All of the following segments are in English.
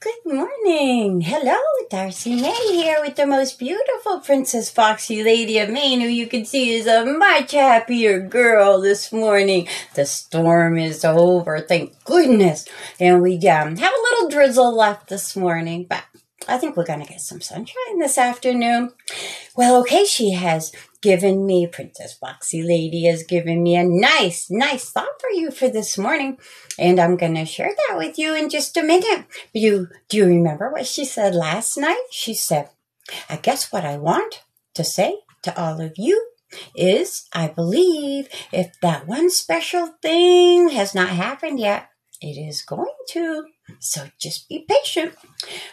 Good morning. Hello, Darcie Mae here with the most beautiful Princess Foxy Lady of Maine, who you can see is a much happier girl this morning. The storm is over, thank goodness. And we um, have a little drizzle left this morning, but I think we're going to get some sunshine this afternoon. Well, okay, she has given me, Princess Foxy Lady has given me a nice, nice thought for you for this morning. And I'm going to share that with you in just a minute. You, do you remember what she said last night? She said, I guess what I want to say to all of you is I believe if that one special thing has not happened yet, it is going to. So just be patient.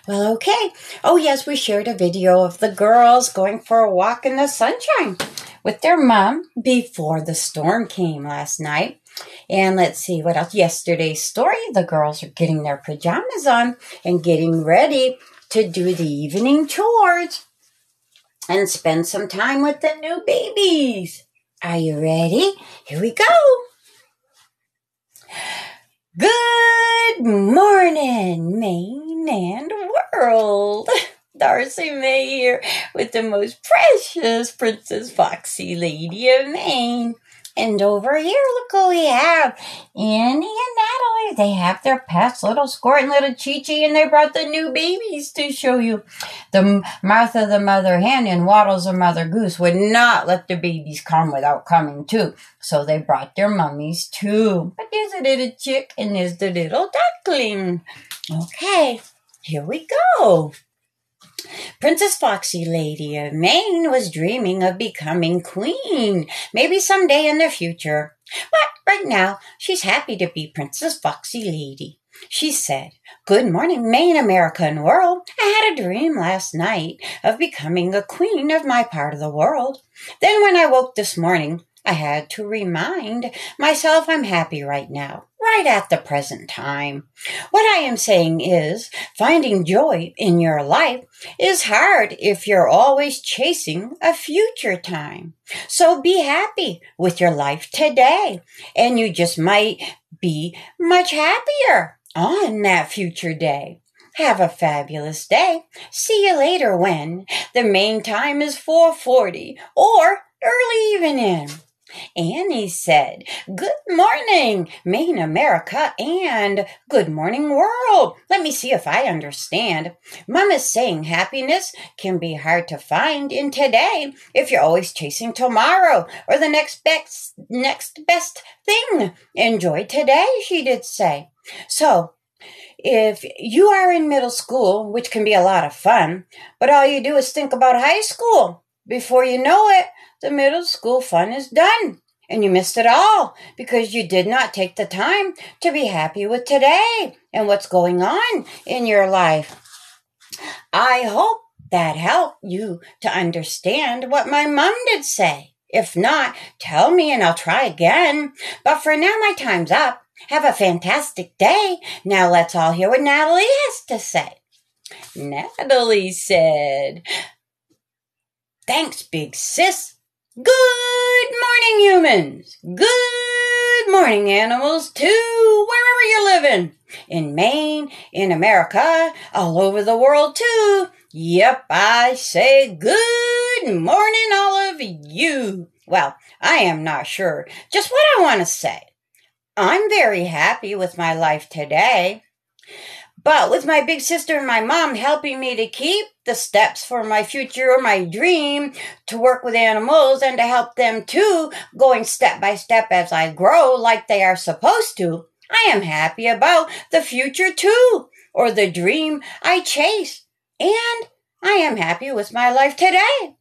Well, okay. Oh, yes, we shared a video of the girls going for a walk in the sunshine with their mom before the storm came last night. And let's see what else. Yesterday's story the girls are getting their pajamas on and getting ready to do the evening chores and spend some time with the new babies. Are you ready? Here we go. Good morning, Maine and world. Darcie Mae here with the most precious Princess Foxy Lady of Maine. And over here, look who we have. Annie and Natalie. They have their pets, little Squirt and little Chi Chi, and they brought the new babies to show you. The Martha, the mother hen, and Waddles, the mother goose, would not let the babies come without coming too. So they brought their mummies too. But there's a little chick and there's the little duckling. Okay, here we go. Princess Foxy Lady of Maine was dreaming of becoming queen, maybe someday in the future. But right now, she's happy to be Princess Foxy Lady. She said, Good morning, Maine, America, and world. I had a dream last night of becoming a queen of my part of the world. Then when I woke this morning, I had to remind myself I'm happy right now, right at the present time. What I am saying is finding joy in your life is hard if you're always chasing a future time. So be happy with your life today and you just might be much happier on that future day. Have a fabulous day. See you later when the Maine time is 440 or early evening. Annie said, Good morning, Maine America, and good morning, world. Let me see if I understand. Mom is saying happiness can be hard to find in today if you're always chasing tomorrow or the next best, next best thing. Enjoy today, she did say. So, if you are in middle school, which can be a lot of fun, but all you do is think about high school, before you know it, the middle school fun is done. And you missed it all because you did not take the time to be happy with today and what's going on in your life. I hope that helped you to understand what my mom did say. If not, tell me and I'll try again. But for now, my time's up. Have a fantastic day. Now let's all hear what Natalie has to say. Natalie said, Thanks, big sis. Good morning, humans. Good morning, animals, too, wherever you're living. In Maine, in America, all over the world, too. Yep, I say good morning, all of you. Well, I am not sure just what I want to say. I'm very happy with my life today. But with my big sister and my mom helping me to keep the steps for my future, or my dream to work with animals and to help them too, going step by step as I grow like they are supposed to, I am happy about the future too, or the dream I chase. And I am happy with my life today.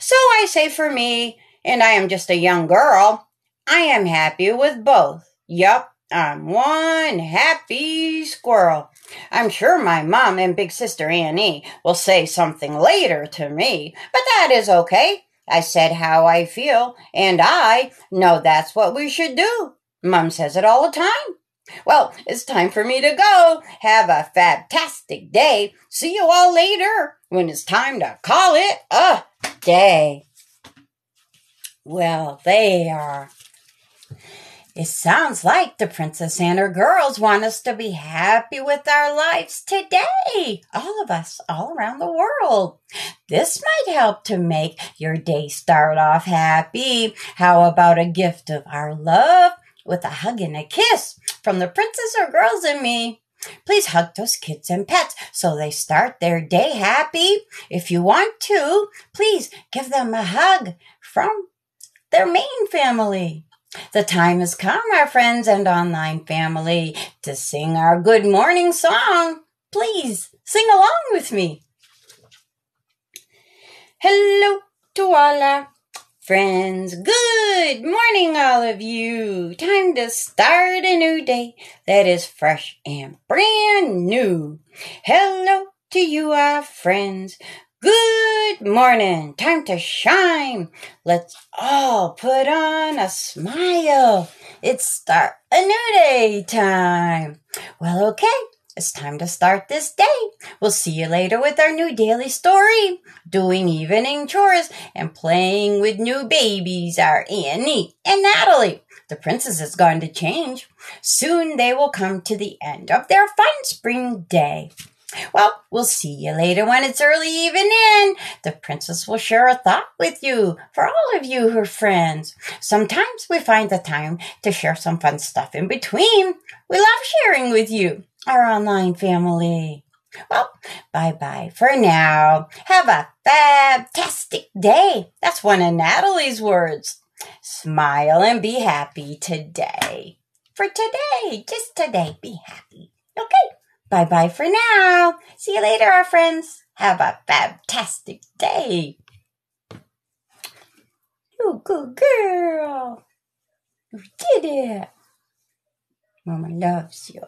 So I say for me, and I am just a young girl, I am happy with both. Yup, I'm one happy squirrel. I'm sure my mom and big sister Annie will say something later to me, but that is okay. I said how I feel, and I know that's what we should do. Mom says it all the time. Well, it's time for me to go. Have a fantastic day. See you all later when it's time to call it a day. Well, they are. It sounds like the princess and her girls want us to be happy with our lives today. All of us, all around the world. This might help to make your day start off happy. How about a gift of our love with a hug and a kiss from the princess or girls and me? Please hug those kids and pets so they start their day happy. If you want to, please give them a hug from their Maine family. The time has come, our friends and online family, to sing our good morning song. Please sing along with me. Hello to all our friends. Good morning, all of you. Time to start a new day that is fresh and brand new. Hello to you, our friends. Good morning. Time to shine. Let's all put on a smile. It's start a new day time. Well, okay. It's time to start this day. We'll see you later with our new daily story. Doing evening chores and playing with new babies are Annie and Natalie. The princess is going to change. Soon they will come to the end of their fun spring day. Well, we'll see you later when it's early evening. The princess will share a thought with you for all of you, her friends. Sometimes we find the time to share some fun stuff in between. We love sharing with you, our online family. Well, bye bye for now. Have a fantastic day. That's one of Natalie's words. Smile and be happy today. For today, just today, be happy. Okay. Bye bye for now. See you later, our friends. Have a fantastic day. You good girl. You did it. Mama loves you.